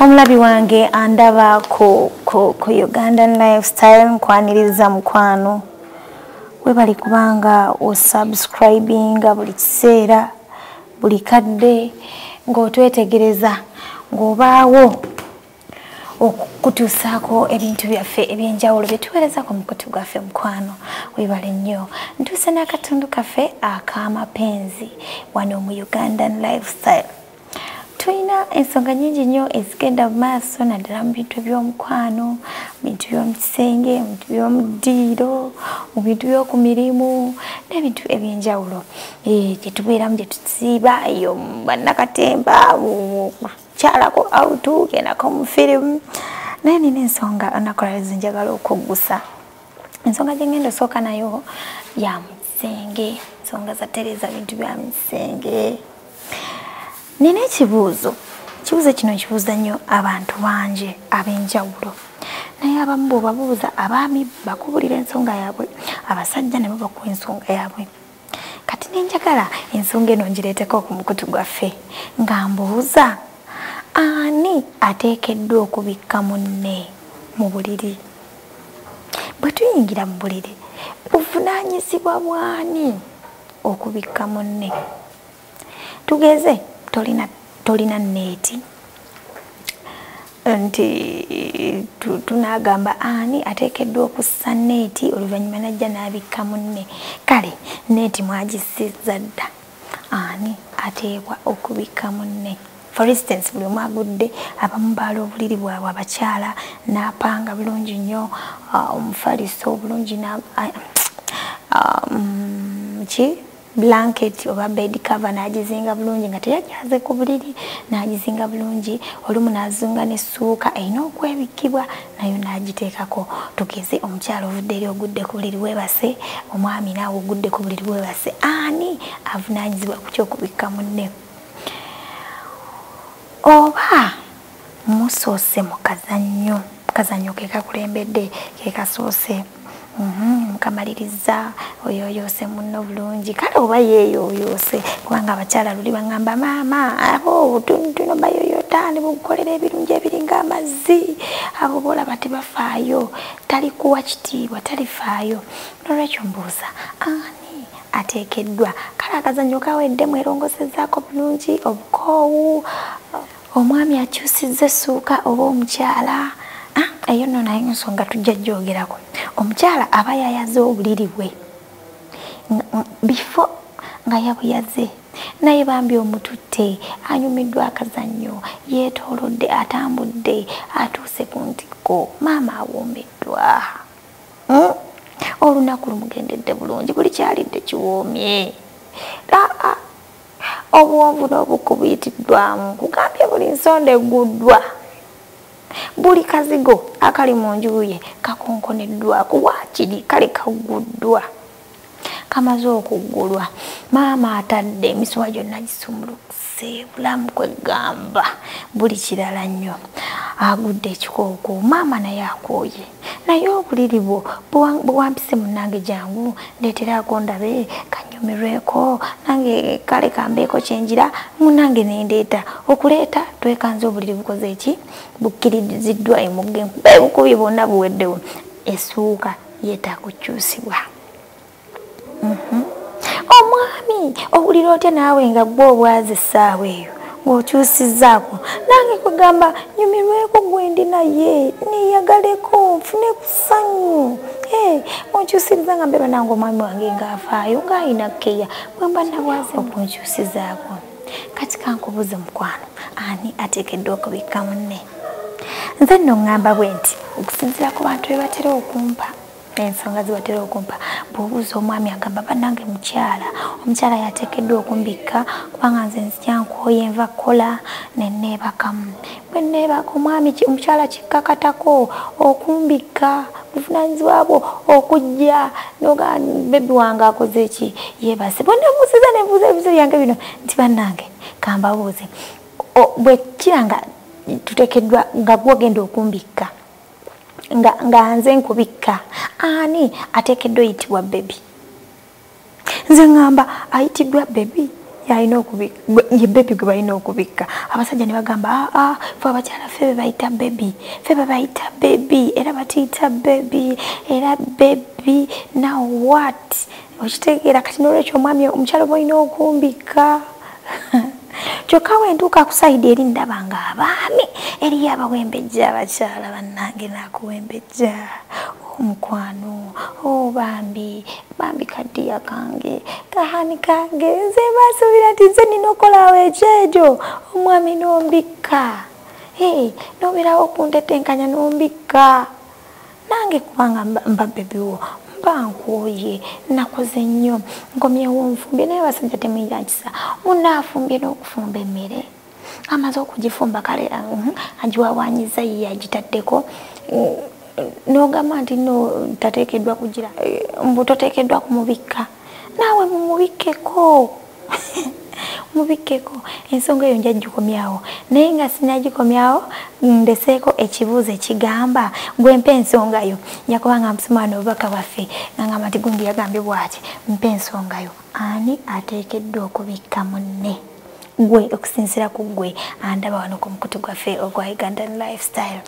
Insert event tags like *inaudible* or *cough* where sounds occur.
omulabi wange andaba ku, ku, ku ugandan lifestyle nkwaniriza mukwano. Webali kubanga osubscribinga buli kiseera buli kadde ng'otwetegereza ng'obaawo okutuusaako ebintu byaffe ebyenjawulo byetuweereza ku mukutu gwaffe mukwano. Webale nnyo. Ntuuse n'akatundu kaffe ak'amapenzi wano mu ugandan lifestyle tulina ensonga nyingi nnyo ezigenda mu maaso naddala mu bintu by'omukwano mu bintu by'omukisenge mu bintu by'omuddiiro mu bintu by'oku mirimu n'ebintu ebyenjawulo. Gye tubeeramu gye tusiiba eyo bannakatemba kukyalako autu gendako mu firimu. Naye nina ensonga anakolalezo njagala okuggusa. Ensonga gye ngenda osooka nayo ya mukisenge ensonga za tereza bintu bya mukisenge nina ekibuuzo ekibuuzo kino nkibuuza nnyo abantu bangi ab'enjawulo. Naye abamu bwebabuuza abaami bakubulira ensonga yaabwe abasajja ne babakuwa ensonga yaabwe. Kati nenjagala ensonga eno ngireeteko ku mukutu gwaffe nga mbuuza ani ateekeddwa okubikka munne mu buliri? Bwe tuyingira mu buliri buvunaanyizibwa bwani okubikka munne? Tugeze tolina tolina neeti nti tunagamba ani ateekeddwa okussa neeti oluvannyuma najja n'abikka munne kale neeti mwagisiza dda. Ani ateebwa okubikka munne for instance buli omu agudde abamu baala obuliri bwabwe abakyala n'apanga bulungi nnyo. Omufaliso obulungi ki blanket oba bed cover nagizinga bulungi nga teyajyaze ku buliri nagizinga bulungi. Olumu nazunga nessuuka erina okwebikibwa nayo nagiteekako. Tugeze omukyala ovudde eri ogudde ku buliri webase omwami naawe ogudde ku buliri webase ani avunanyizibwa ku kyokubikka munne? Oba musoose mu kazannyo kazannyo kekakulembedde kekasoose mukamaliriza oyoyoose munno bulungi. Kale oba yeeyoyoose kubanga abakyala luli bagamba maama abo tuno bayoyota ne bukolera ebirungi ebiringa amazzi. Abo bolaba tebafaayo talikuwa kitiibwa talifaayo. Nolwekyo mbuuza ani ateekeddwa? Kale akazannyo kawedde mwerongosezaako bulungi obukoowu? Omwami akyusizza essuuka oba omukyala? Eyo nno naye ensonga tujja gyogerako omukyala aba yayaze obuliri bwe. Bifo nga yabuyaze naye bambi omututte anyumiddwa akazannyo yeetoolodde atambudde atuuse ku ntikko maama awoomeddwa olunaku lumugendedde bulungi buli kyalidde kiwoomye. Aa obuwonvu n'obukubuyitiddwamu kugambye buli nsonda egguddwa buli kazigo akali mu njuye kakonkoneddwaku waakiri kale kaguddwa kamaze okuggulwa maama atadde emisuwa gyonna gisumulukuse bulamu kwegamba buli kirala nnyo. Agudde ekikooko maama naye akooye. Naye obuliri bwo bwewampise munange jangu ndeeteraako ndabe kanyumirweko nange kale kambeeko kyenjira munange nendeeta okuleeta twekanze obuliri bukoze eki bukkiriziddwa emugga enkuba ebukubi bwonna buweddewo. Essuuka yeetaaga okukyusibwa. Omwami owulira otya naawe nga gwe obwazi essaawa eyo ng'okyusizaako nange kugamba nyumirweko gwendi naye neyagaleko nfune ku ssanyu onkyusiriza nga mbeba nange omwami wange ngaafaayo ng'ayina keya bwe mba nabwaze okunkyusizaako kati kankubuze mukwano ani ateekeddwa okubikka munne? Nze nno ŋŋamba bwe nti okusinziira ku bantu be batera okumpa ensonga zibatera okumpa bw'obuuza omwami agamba bannange mukyala omukyala yateekeddwa okumbikka kubanga nze nzikyankooye enva kukola neneebakamu bwe neebaka omwami omukyala kikkakatako okumbikka buvunanyizibwa bwo okujja noga bebi wange akoze eki yeebase bwenebuuziza nebuuza ebibuzo byange bino. Nti bannange kambabuuze bwe kira nga tuteekeddwa nga gwogenda okumbikka nga, nga nze nkubikka. Ani ateekeddwa oyitibwa bebi nze ŋŋamba ayitiddwa bebi yalina ye bebi gwe balina okubikka. Abasajja ne bagamba aa ah, ah, fe abakyala fe bebayita bebi fe bebayita bebi era batiyita bebi era bebi now what? Okitegeera kati nolwekyo omwami omukyalo balina okumbika kyokka wentuuka ku saidi eri ndaba nga abaami eriyo abawembejja abakyala bannange nakuwembejja. Omukwano o bambi bambi kaddiya kange kahani kange nze basuubira nti nze nina okolawo ekyejo omwami nombikka nobeerawo okuntetenkanya nombikka. Nange kubanga mba bebiwo bankuoye nakoze nnyo. Nkomyewo nfumbye naye basajja temuyira nkisa munaafumbye n'okufumba emmere. Amaze okugifumba kale mhm, agiwawanyiza ye agitaddeko nogamba nti no tateekeddwa kugira mbu toteekeddwa kumubikka naawe mumubikkeko *laughs* mubikkeko ensonga eyo njagikomyawo naye nga sinagikomyawo ndeseeko ekibuuzo ekigamba gwe mpa ensongayo njakubanga musumaano obubaka bwaffe nangamba nti gundi yagambye bwati mpa ensongayo ani ateekeddwa okubikka munne? Gwe okusinziira ku gwe. Andaba wano ku mukutu gwaffe ogwa ugandan lifestyle